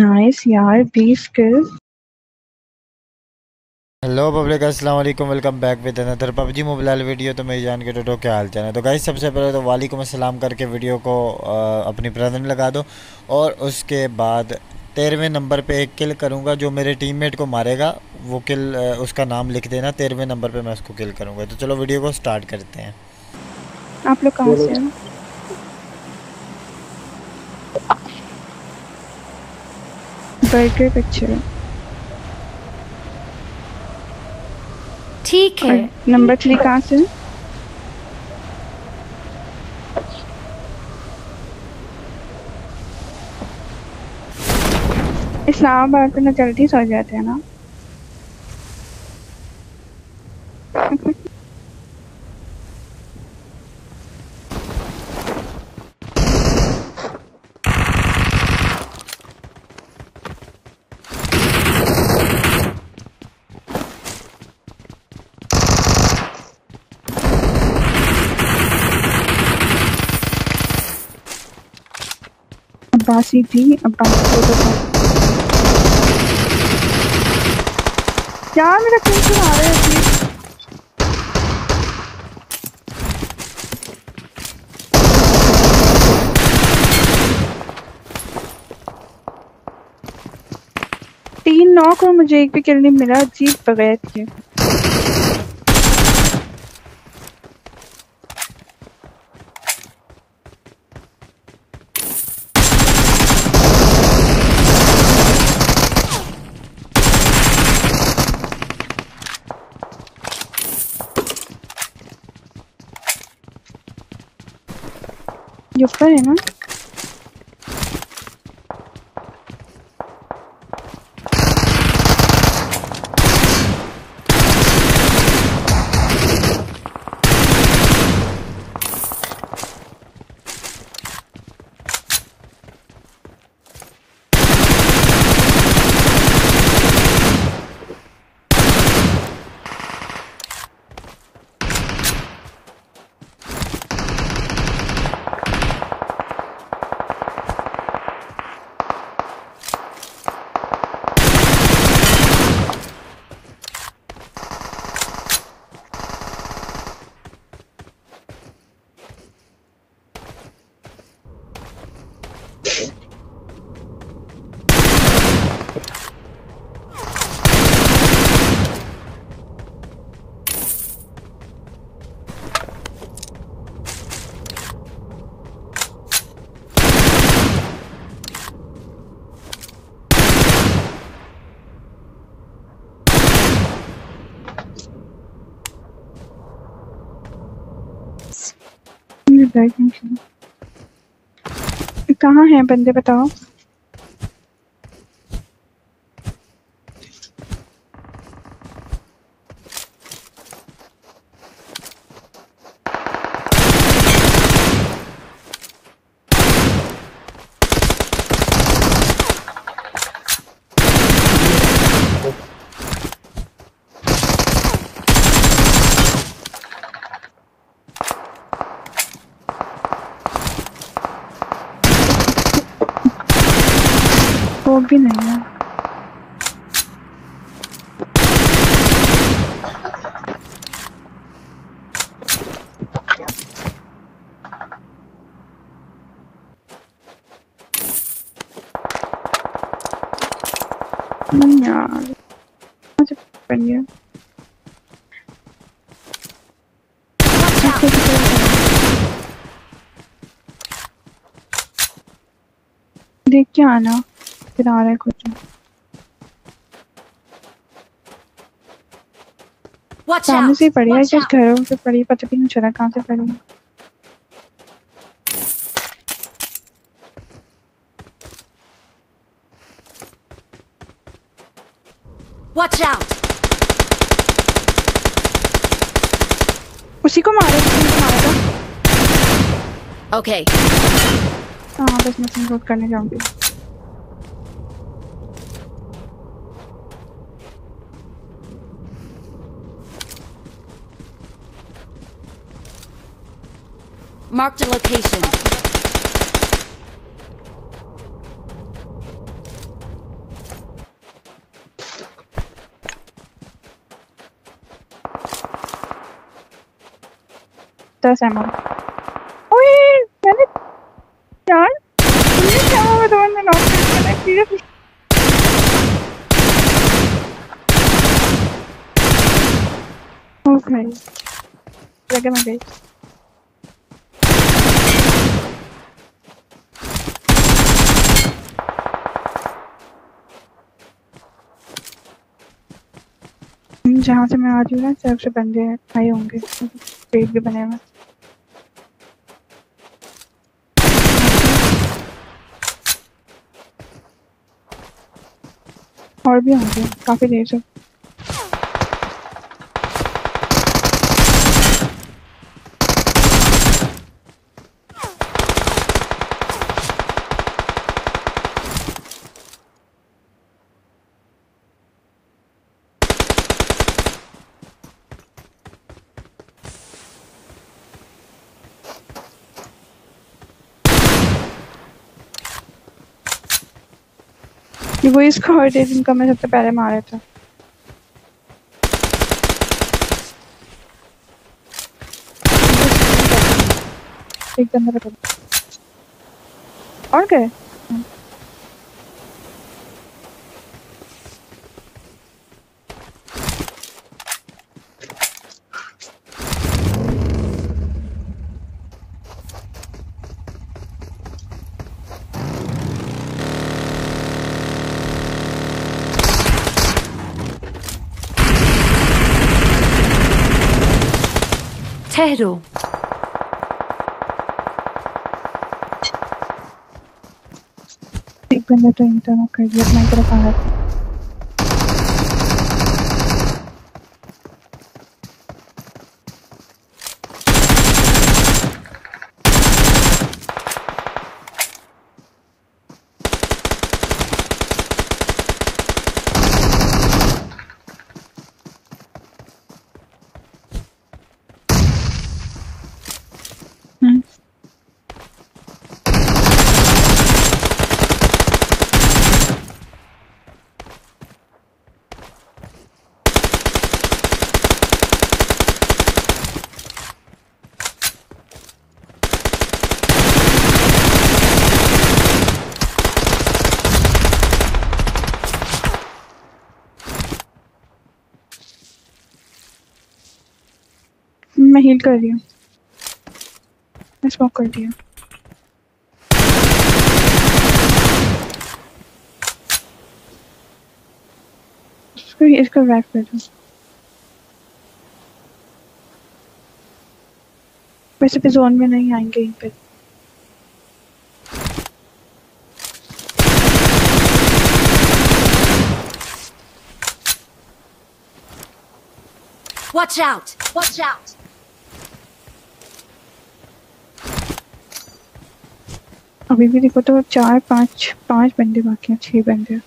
Nice यार बीस kills hello public अस्सलाम वालेकुम welcome back with another PUBG mobile video तो मेरी जान के टोटो क्या हाल चाल है? तो गाइस सबसे पहले तो वालेकुम अस्सलाम करके वीडियो को आ, अपनी प्रेजेंट लगा दो। और उसके बाद तेरहवें नंबर पे एक किल करूँगा जो मेरे टीममेट को मारेगा। वो किल आ, उसका नाम लिख देना। तेरहवें नंबर पे मैं उसको किल करूँगा। तो चलो वीडियो को स्टार्ट करते हैं। आप लोग कहाँ से हो? बर्गर पिक्चर ठीक है। नंबर थ्री कहाँ से? इस्लामाबाद में ना जल्दी सो जाते हैं ना। अब्बासी थी को तो क्या मेरा क्यों सुना रहे हैं तीन नॉक और मुझे एक भी किल नहीं मिला अजीब बगैर थे ये ऊपर है ना कहाँ हैं बंदे बताओ? वो भी नहीं है। देख के आना। फिर आ रहा है कुछ सामने से पड़ी है out! घरों से पड़ी पता भी नहीं चला कहाँ से पड़ी Watch out! उसी को मारा उसी को मारा था Okay. हाँ बस मैं संरोध करने जाऊँगी Marked a location. Dört ammo. Oy! Beni... Ya! Niye çalamadı önden atıyor? Biri Okay. Dragon Base. जहाँ से मैं आ रही हूँ ना, सबसे बंदे आए होंगे। पेट भी बने हुए। और भी होंगे, काफ़ी देर से। ये वही स्क्वाड है जिनका मैं सबसे पहले मारा था। एक बंदा बता और क्या ठहरो। एक बंदा तो इंटरनल कर दिया मैं तरफ़ आ रहा मैं हील कर रही हूँ मैं स्मोक कर दिया इसको इसको रैप कर दो वैसे भी जोन में नहीं आएँगे यहीं पे Watch out! Watch out! अभी भी देखो तो चार पाँच पाँच बंदे बाकी हैं छह बंदे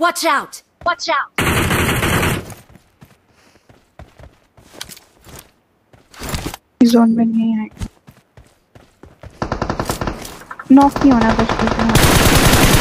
Watch out! Watch out! Zone में नहीं आएगा नॉक नहीं होना बस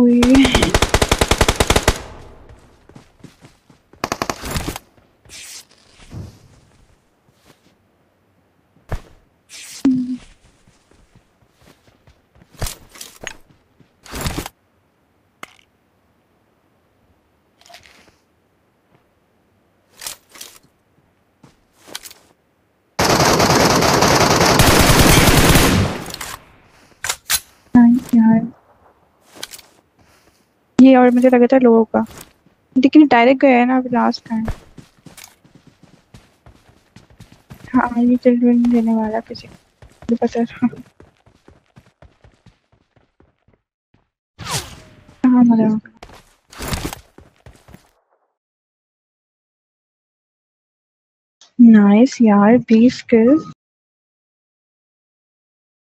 बिल्कुल ओए नाइस यार ये और मुझे लगा था लोगों का। लेकिन डायरेक्ट गया है ना अभी लास्ट टाइम हाँ ये चिल्ड्रन देने वाला किसी को। पता था हाँ मरा नाइस यार बीस किल